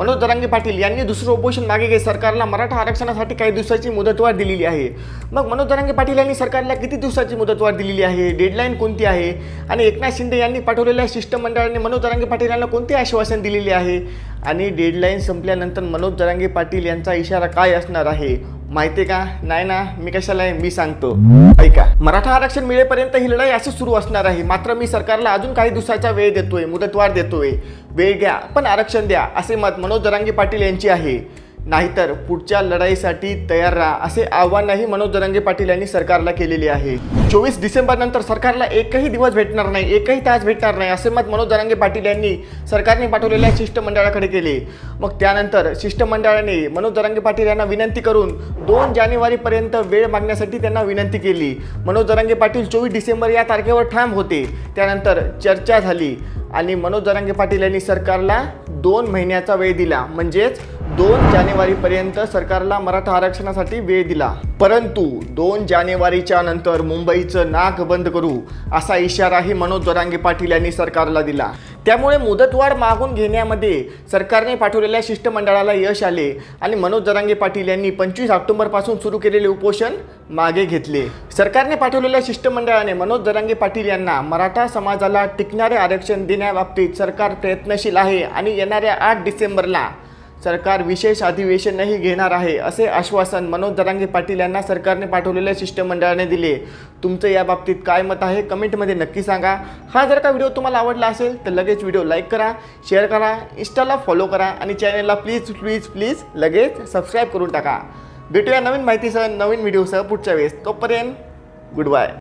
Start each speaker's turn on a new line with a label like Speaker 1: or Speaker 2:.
Speaker 1: मनोज दरांगे पाटील यांनी दुसरं उपोषण मागे घेत सरकारला मराठा आरक्षणासाठी काही दिवसाची मुदतवाढ दिलेली आहे. मग मनोज दरांगे पाटील यांनी सरकारला किती दिवसाची मुदतवाढ दिलेली आहे? डेडलाईन कोणती आहे? आणि एकनाथ शिंदे यांनी पाठवलेल्या शिष्टमंडळाने मनोज दरांगे पाटील यांना कोणते आश्वासन दिलेले आहे? आणि डेडलाईन संपल्यानंतर मनोज दरांगे पाटील यांचा इशारा काय असणार आहे? माहिती का? नाही ना मी कशाला आहे? मी सांगतो. ऐका मराठा आरक्षण मिळेपर्यंत ही लढाई असं सुरू असणार आहे. मात्र मी सरकारला अजून काही दिवसाचा वेळ देतोय मुदतवाढ देतोय. वेळ घ्या पण आरक्षण द्या असे मत मनोज जरांगी पाटील यांची आहे. नाहीतर पुढच्या लढाईसाठी तयार राहा असे आव्हानही मनोज दरंगे पाटील यांनी सरकारला केलेले आहे. चोवीस डिसेंबर नंतर सरकारला एकही दिवस भेटणार नाही एकही तास भेटणार नाही असे मत मनोज दरंगे पाटील यांनी सरकारने पाठवलेल्या शिष्टमंडळाकडे केले. मग त्यानंतर शिष्टमंडळाने मनोज दरंगे पाटील यांना विनंती करून दोन जानेवारीपर्यंत वेळ मागण्यासाठी त्यांना विनंती केली. मनोज दरंगे पाटील चोवीस डिसेंबर या तारखेवर ठाम होते. त्यानंतर चर्चा झाली आणि मनोज दरंगे पाटील यांनी सरकारला दोन महिन्याचा वेळ दिला. म्हणजेच दोन जानेवारीपर्यंत सरकारला मराठा आरक्षणासाठी वेळ दिला. परंतु दोन जानेवारीच्या नंतर मुंबईचं नाक बंद करू असा इशाराही मनोज जरांगे पाटील यांनी सरकारला दिला. त्यामुळे मुदतवाढ मागून घेण्यामध्ये सरकारने पाठवलेल्या शिष्टमंडळाला यश आले आणि मनोज जरांगे पाटील यांनी पंचवीस ऑक्टोबरपासून सुरू केलेले उपोषण मागे घेतले. सरकारने पाठवलेल्या शिष्टमंडळाने मनोज जरांगे पाटील यांना मराठा समाजाला टिकणारे आरक्षण देण्याबाबतीत सरकार प्रयत्नशील आहे आणि येणाऱ्या आठ डिसेंबरला सरकार विशेष अधिवेशनही घेणार आहे असे आश्वासन मनोज दरांगे पाटील यांना सरकारने पाठवलेल्या शिष्टमंडळाने दिले. तुमचं या बाबतीत काय मत आहे कमेंटमध्ये नक्की सांगा. हा जर का व्हिडिओ तुम्हाला आवडला असेल तर लगेच व्हिडिओ लाईक करा शेअर करा इंस्टाला फॉलो करा आणि चॅनलला प्लीज प्लीज प्लीज लगेच सबस्क्राईब करून टाका. भेटूया नवीन माहितीसह नवीन व्हिडिओसह पुढच्या वेळेस. तोपर्यंत गुड बाय.